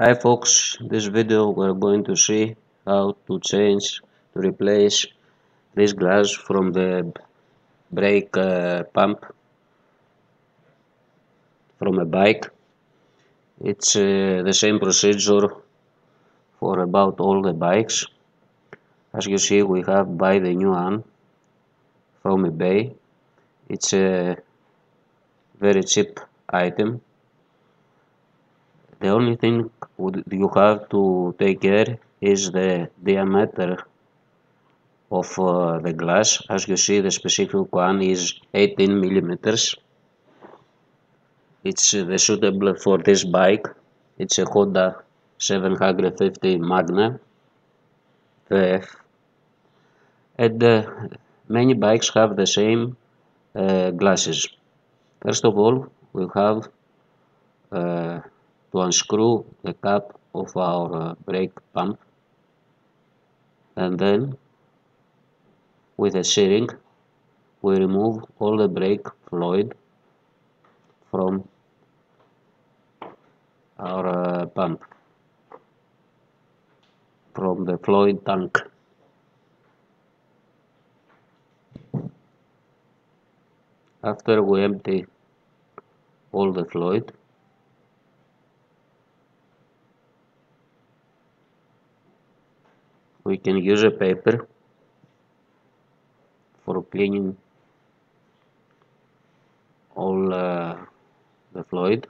Hi folks, this video we're going to see how to change, to replace this glass from the brake uh, pump from a bike. It's uh, the same procedure for about all the bikes. As you see we have buy the new one from eBay. It's a very cheap item the only thing you have to take care is the diameter of uh, the glass. As you see, the specific one is 18 millimeters. It's uh, the suitable for this bike. It's a Honda 750 Magna VF. And uh, many bikes have the same uh, glasses. First of all, we have uh, to unscrew the cap of our uh, brake pump. And then with a shearing we remove all the brake fluid from our uh, pump. From the fluid tank. After we empty all the fluid we can use a paper for cleaning all uh, the fluid.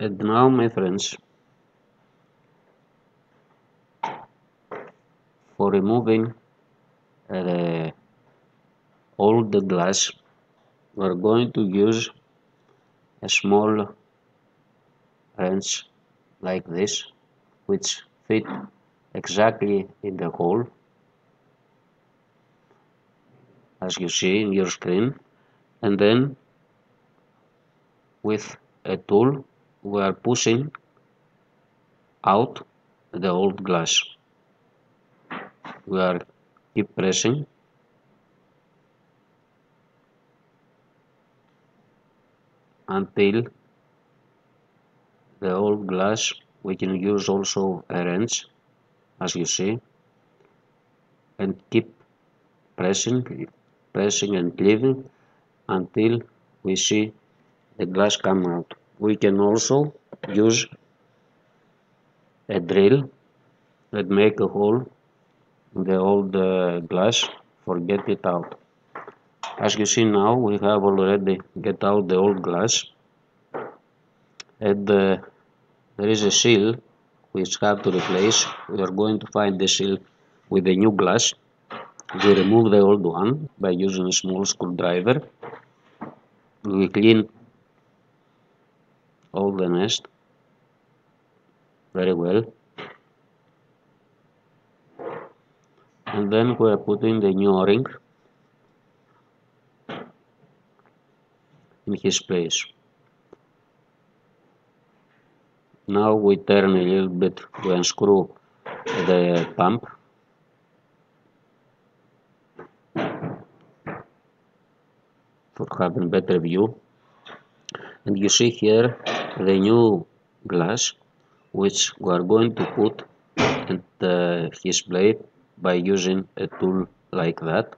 And now my friends for removing uh, all the glass we're going to use a small wrench like this which fit exactly in the hole. As you see in your screen. And then with a tool we are pushing out the old glass. We are keep pressing. Until the old glass we can use also a wrench as you see and keep pressing pressing and cleaving until we see the glass come out. We can also use a drill that make a hole in the old uh, glass for get it out. As you see now we have already get out the old glass and uh, there is a seal which have to replace. We are going to find the seal with the new glass. We remove the old one by using a small screwdriver. We clean all the nest very well. And then we are putting the new o-ring in his place Now we turn a little bit to unscrew the pump. For having better view. And you see here the new glass which we are going to put in his blade by using a tool like that.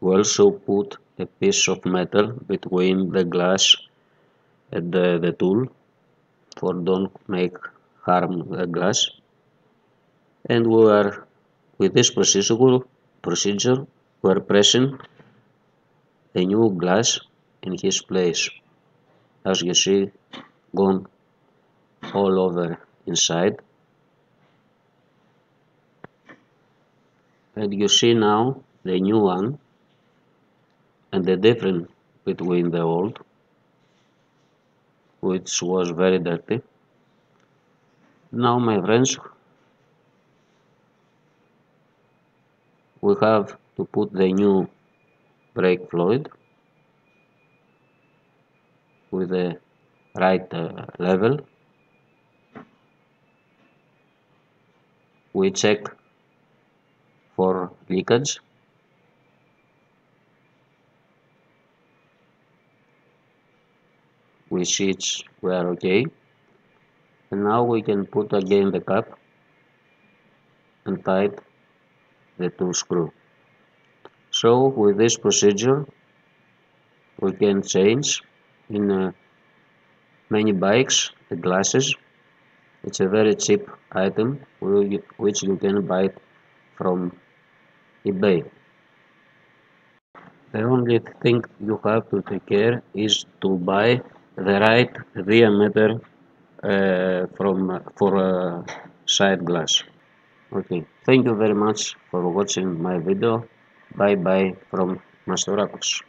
We also put a piece of metal between the glass and the, the tool for don't make harm the glass. And we are with this procedure procedure we are pressing the new glass in his place. As you see gone all over inside. And you see now the new one and the difference between the old which was very dirty. Now my friends, we have to put the new brake fluid with the right uh, level. We check for leakage with sheets we are okay. And now we can put again the cap and tight the two screw. So with this procedure we can change in uh, many bikes the glasses. It's a very cheap item which you can buy from eBay. The only thing you have to take care is to buy the right diameter uh, from for a sight glass. Okay, thank you very much for watching my video. Bye bye from Mastorakos.